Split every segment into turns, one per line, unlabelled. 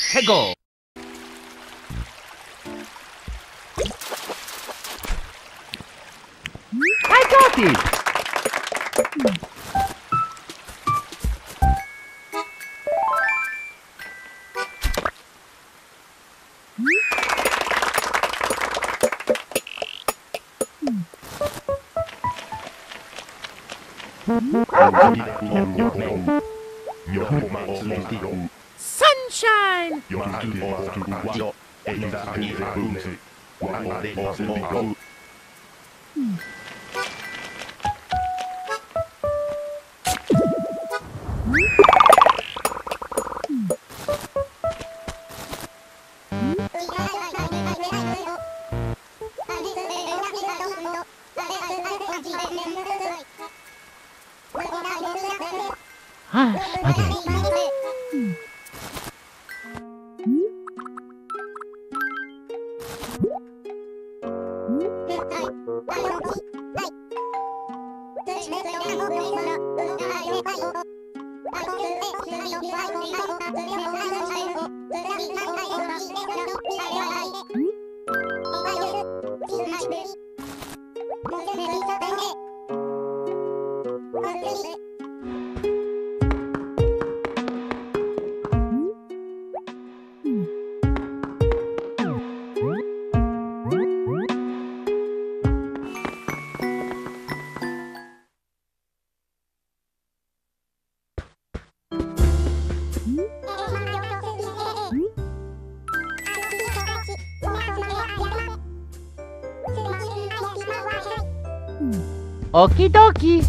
최고! I got it!
Your command is
ン4
ワド8だ2分ワで5分5
はい、あげる。おきどき。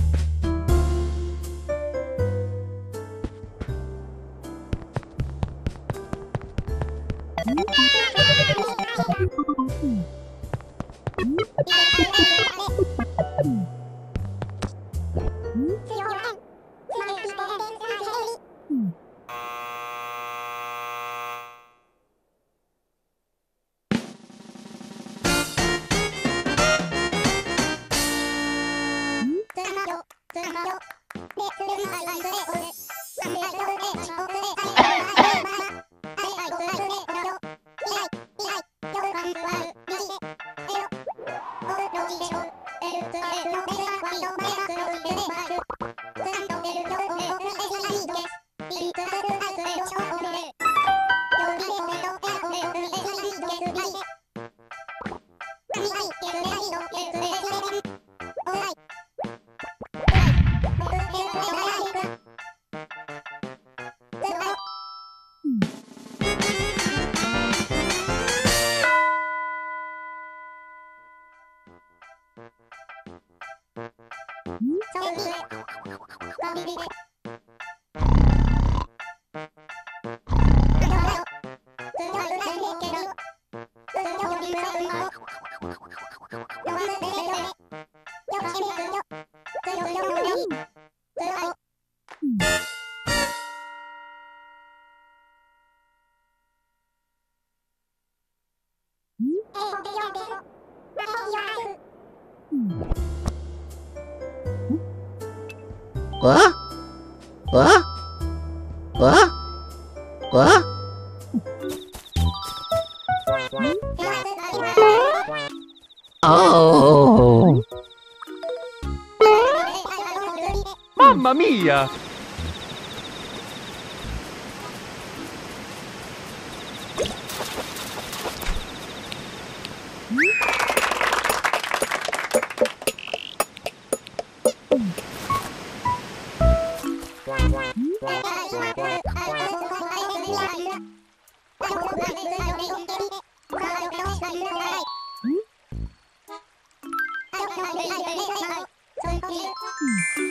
はいはい、はい、い。
What? What? What? What? Oh! Mamma mia!
Thank you.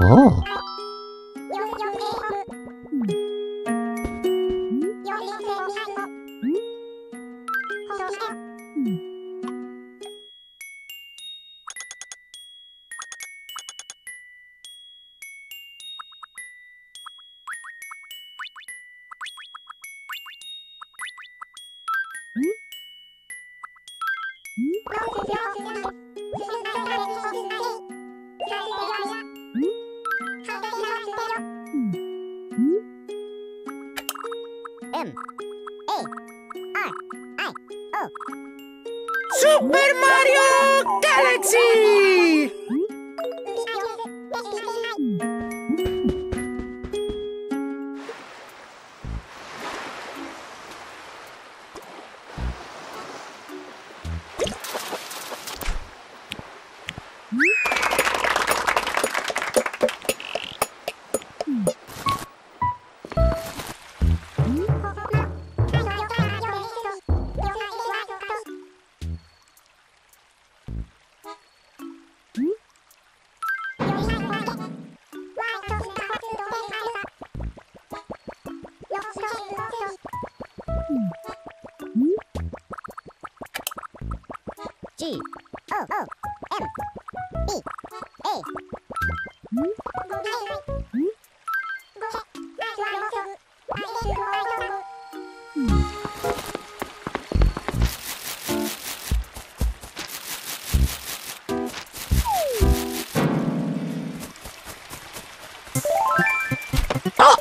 哦。Super Mario Galaxy.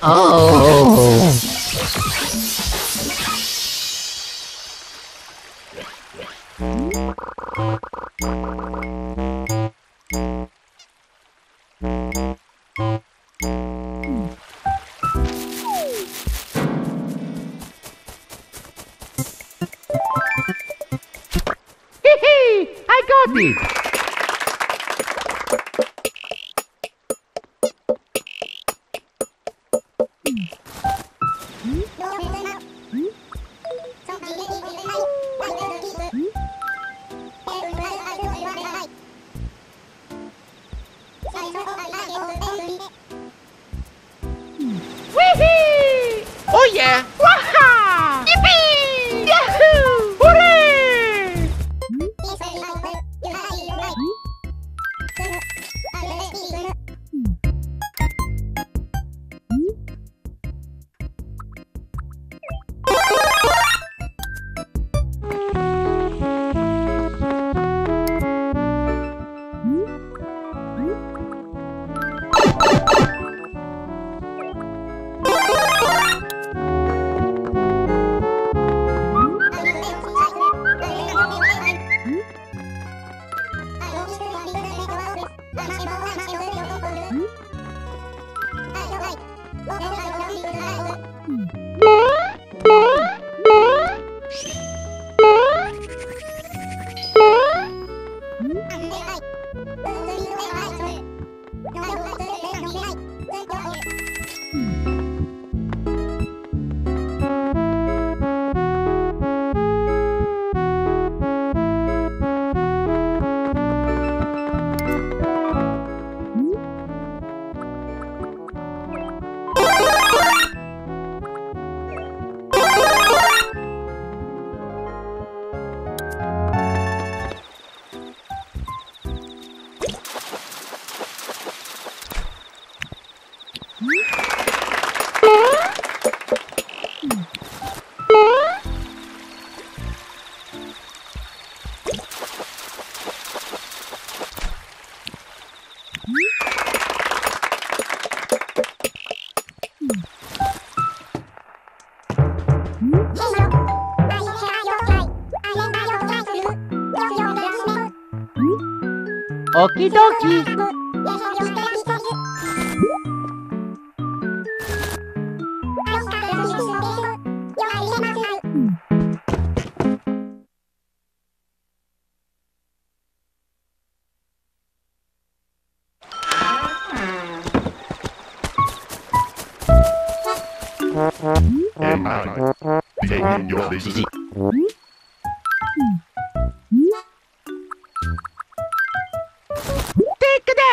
Oh.
Tôi đi tôi lại rồi. Nó đâu tôi đến làm gì này. Tôi có
Okie dokie.
Taking your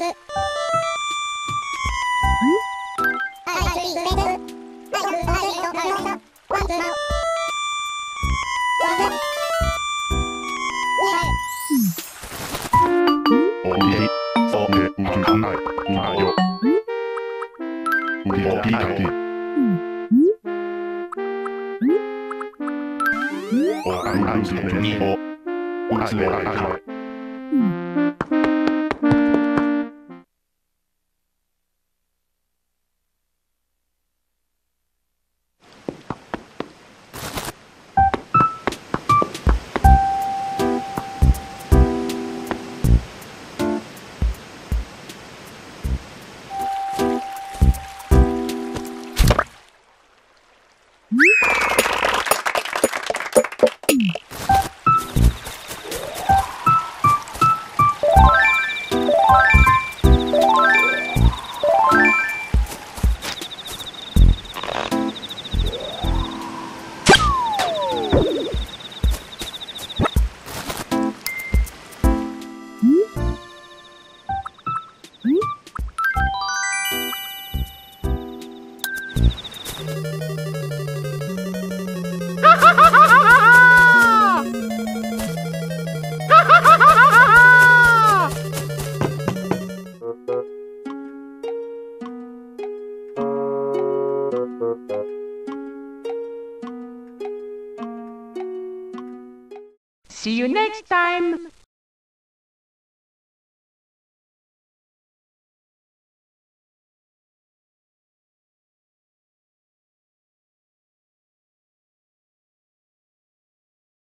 better. Hmm? I like trees better. Like who I don't know. Want to know. Want to. Yeah. おにぎり、そう
ね、うくかない、うまよ。うりおぴかき。おかんがんすけにお、おかすえらいか。
next time.